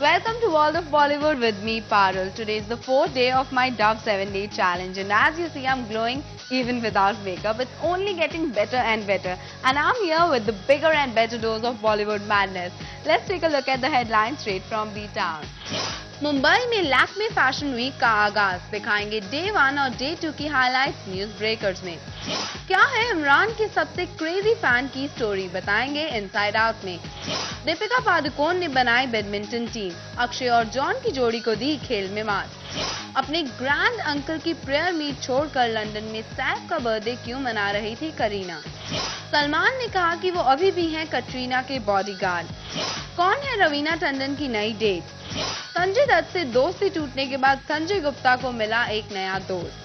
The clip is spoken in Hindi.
Welcome to World of Bollywood with me, Parul. Today is the fourth day of my Dove 7 Day Challenge and as you see, I'm glowing even without makeup. It's only getting better and better. And I'm here with the bigger and better dose of Bollywood madness. Let's take a look at the headlines straight from B-Town. Mumbai में लैक्मे फ़ैशन वीक का आगाज़, दिखाएँगे डे वन और डे टू की हाइलाइट्स न्यूज़ ब्रेकर्स में। क्या है इमरान के सबसे क्रेजी फ़ैन की स्टोरी बताएँगे इनसाइड आउट में। दीपिका पादुकोण ने बनाई बैडमिंटन टीम अक्षय और जॉन की जोड़ी को दी खेल में मात। अपने ग्रैंड अंकल की प्रेयर मीट छोड़कर लंदन में सैफ का बर्थडे क्यों मना रही थी करीना? सलमान ने कहा कि वो अभी भी हैं कटरीना के बॉडीगार्ड कौन है रवीना टंडन की नई डेट संजय दत्त से दोस्ती टूटने के बाद संजय गुप्ता को मिला एक नया दोस्त.